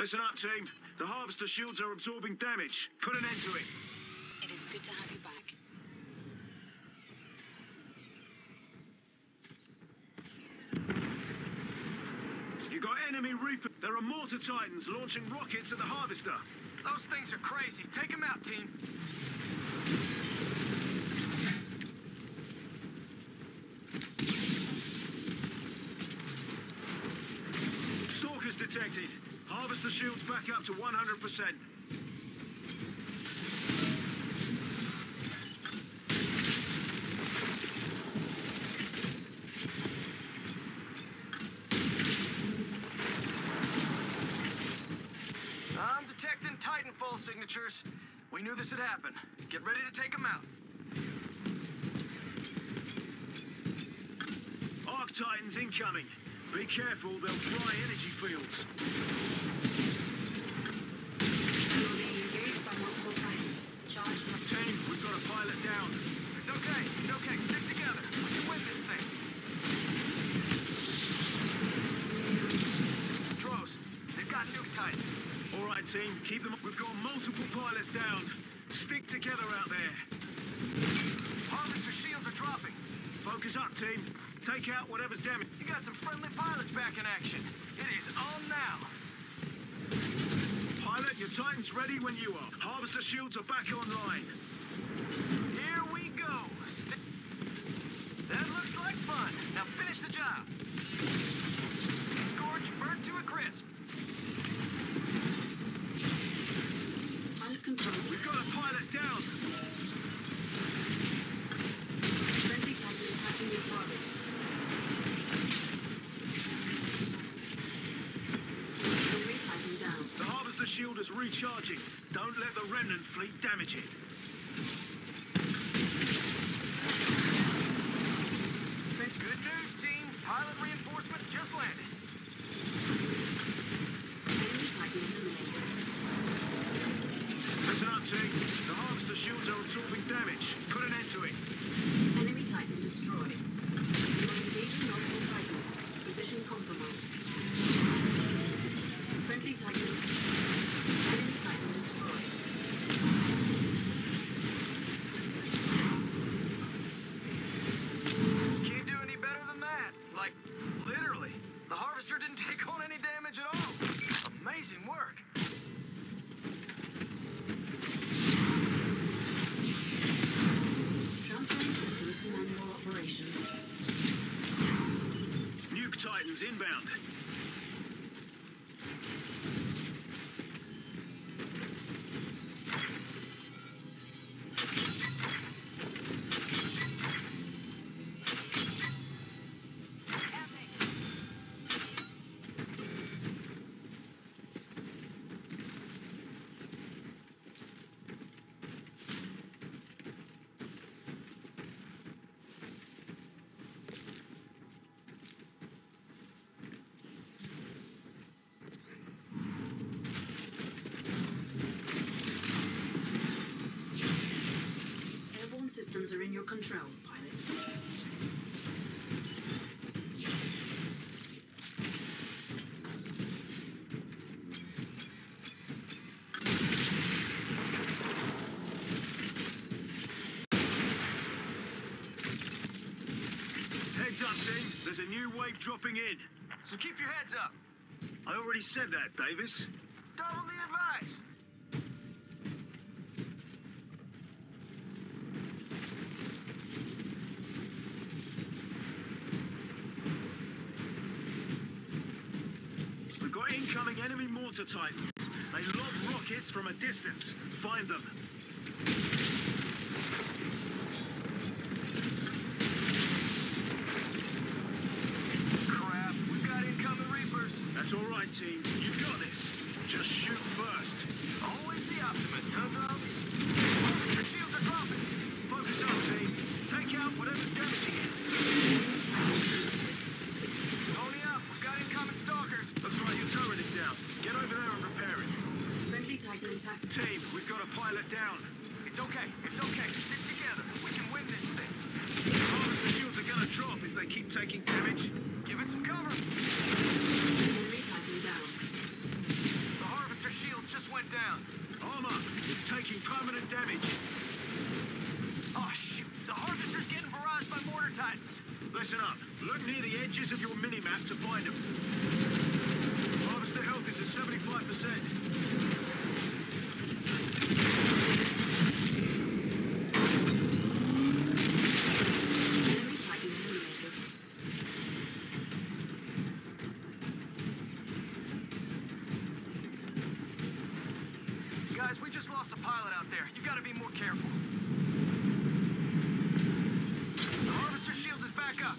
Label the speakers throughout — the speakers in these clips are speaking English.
Speaker 1: Listen up, team. The harvester shields are absorbing damage. Put an end to it.
Speaker 2: It is good to have you back.
Speaker 1: You got enemy Reaper. There are mortar titans launching rockets at the harvester.
Speaker 3: Those things are crazy. Take them out, team.
Speaker 1: Stalkers detected. Harvester shields back up to 100%.
Speaker 3: I'm detecting Titanfall signatures. We knew this would happen. Get ready to take them out.
Speaker 1: Arc titans incoming. Be careful, they'll fly energy fields.
Speaker 2: You're being engaged by multiple titans. Charge them.
Speaker 1: Team, we've got a pilot down.
Speaker 3: It's okay. It's okay. Stick together. We can win this thing. Droz, they've got nuke titans.
Speaker 1: All right, team, keep them. We've got multiple pilots down. Stick together out there.
Speaker 3: Harvester shields are dropping.
Speaker 1: Focus up, team. Take out whatever's damaged.
Speaker 3: You got some friendly pilots back in action. It is on now.
Speaker 1: Pilot, your Titan's ready when you are. Harvester shields are back online.
Speaker 3: Here we go. St- that looks like fun. Now finish the job. Scorch, burnt to a crisp.
Speaker 2: Pilot control.
Speaker 1: We've got a pilot down.
Speaker 2: Friendly titan attacking your target. Enemy titan down.
Speaker 1: The Harvester shield is recharging. Don't let the Remnant fleet damage it.
Speaker 3: Good news, team. Pilot reinforcements just landed.
Speaker 2: Enemy titan eliminated.
Speaker 1: Inbound.
Speaker 2: Systems are in your control, pilot.
Speaker 1: Heads up, team. There's a new wave dropping in.
Speaker 3: So keep your heads up.
Speaker 1: I already said that, Davis.
Speaker 3: Double the advice.
Speaker 1: We've got incoming enemy mortar titans. They lob rockets from a distance. Find them.
Speaker 3: Crap, we've got incoming Reapers.
Speaker 1: That's all right, team. Listen up. Look near the edges of your mini-map to find them. Harvester health is at 75%.
Speaker 2: Enemy Titan eliminated.
Speaker 3: Guys, we just lost a pilot out there. You gotta be more careful. The Harvester shield is back up.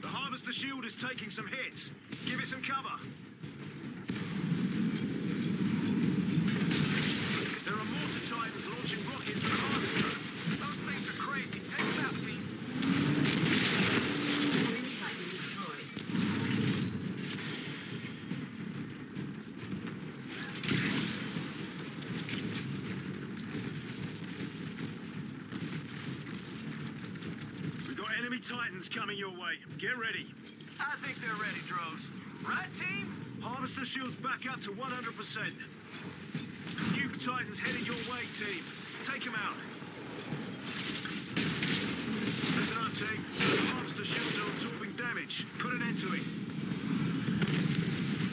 Speaker 1: The Harvester shield is taking some hits. Give it some cover. There are mortar titans launching rockets at the Harvester.
Speaker 3: Those things are crazy. Take them out, team.
Speaker 2: Enemy Titan destroyed.
Speaker 1: We've got enemy titans coming your way. Get ready.
Speaker 3: I think they're ready, Droz. Right, team?
Speaker 1: Harvester shield's back up to 100%. Nuke titans headed your way, team. Take them out. Listen up, team. Harvester shields are absorbing damage. Put an end to it.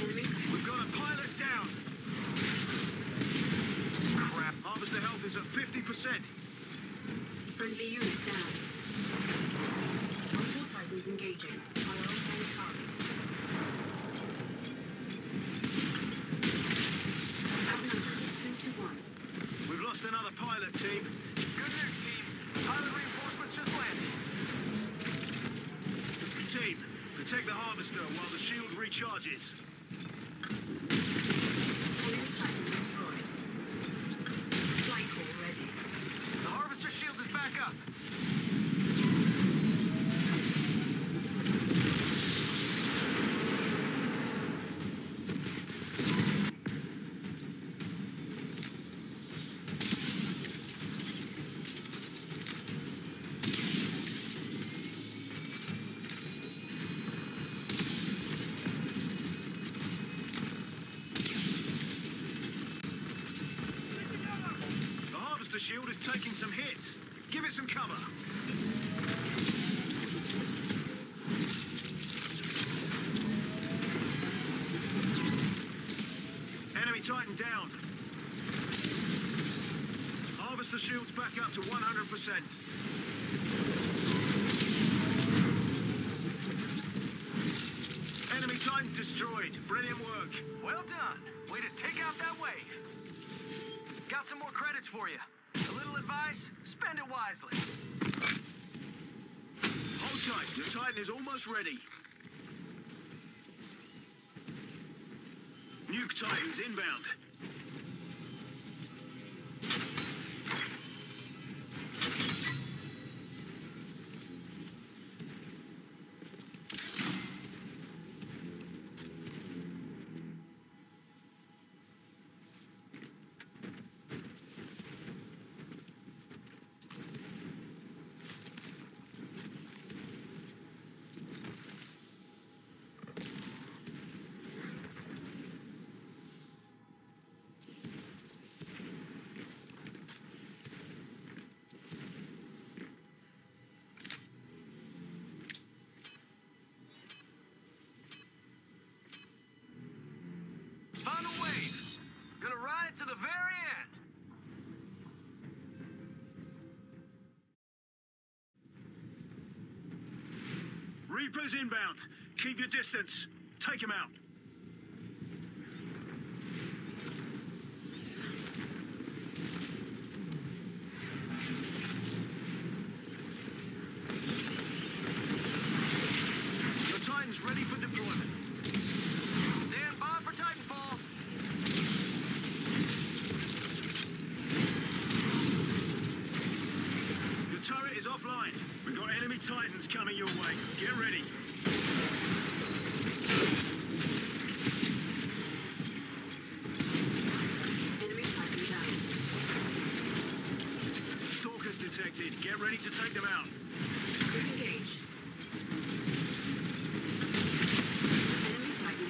Speaker 2: Enemy
Speaker 1: We've got a pilot down.
Speaker 3: Crap.
Speaker 1: Harvester health is at 50%.
Speaker 2: Friendly unit down. Multiple Titans engaging. Prioritize targets. Outnumbered two to one.
Speaker 1: We've lost another pilot, team.
Speaker 3: Good news, team. Pilot reinforcements just landed.
Speaker 1: Team, protect the Harvester while the shield recharges.
Speaker 3: Shield is
Speaker 1: taking some hits. Give it some cover. Enemy Titan down. Harvester shield's back up to 100%. Enemy Titan destroyed. Brilliant work.
Speaker 3: Well done. Way to take out that wave. Got some more credits for you. Advice, spend it wisely.
Speaker 1: Hold tight. The Titan is almost ready. Nuke Titans inbound. Reapers inbound. Keep your distance. Take him out. The Titan's ready for deployment.
Speaker 3: Stand by for Titanfall.
Speaker 1: Your turret is offline. We've got enemy Titans coming your way. Get ready.
Speaker 2: Enemy Titan down.
Speaker 1: Stalkers detected. Get ready to take them out.
Speaker 2: Disengage. Enemy Titan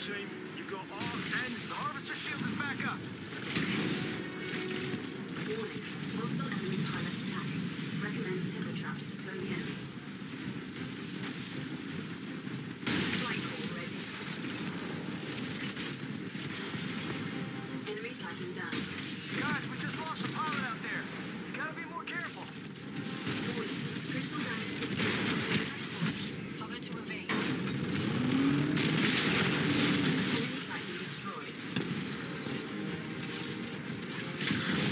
Speaker 1: team. You've got arm and...
Speaker 3: The harvester shield is back up.
Speaker 2: Warning. Multiple enemy pilots attacking. Recommend tether traps to slow the enemy. Flight core ready. Enemy Titan down.
Speaker 3: Guys, we just lost a pilot out there. You gotta be more careful.
Speaker 2: Warning. Critical damage system. Hover to evade. Enemy Titan destroyed.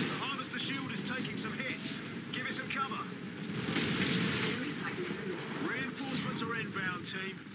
Speaker 1: The harvester shield is taking some hits. Give it some cover.
Speaker 2: Enemy Titan eliminated.
Speaker 1: Reinforcements are inbound, team.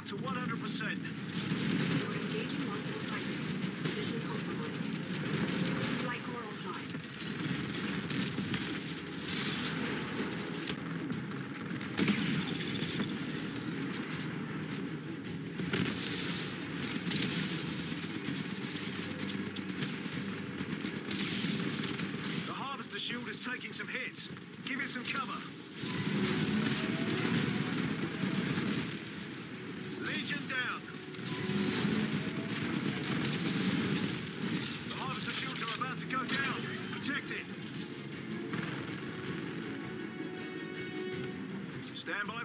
Speaker 1: Up to 100%.
Speaker 2: You're engaging multiple Titans. Position compromised. Flight core offline.
Speaker 1: The harvester shield is taking some hits. Give it some cover.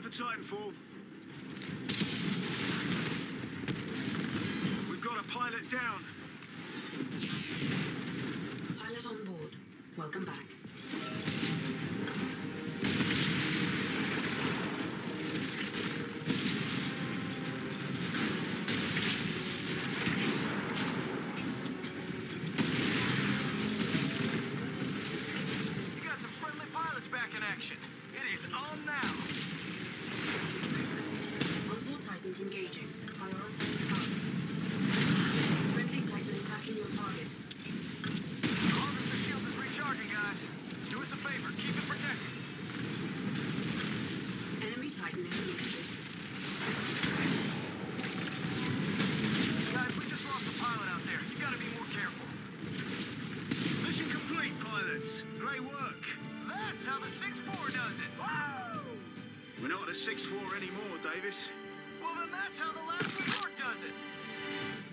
Speaker 1: For Titanfall. We've got a pilot down.
Speaker 2: Pilot on board. Welcome back.
Speaker 3: You got some friendly pilots back in action. It is on now.
Speaker 2: Engaging. Prioritize targets. Friendly Titan attacking your target.
Speaker 3: Harvester shield is recharging, guys. Do us a favor. Keep it protected.
Speaker 2: Enemy Titan eliminated.
Speaker 3: Guys, we just lost a pilot out there. You gotta be more careful.
Speaker 1: Mission complete, pilots. Great work.
Speaker 3: That's how the 6-4 does it. Woo!
Speaker 1: We're not at a 6-4 anymore, Davis.
Speaker 3: Well, then that's how the last resort does it.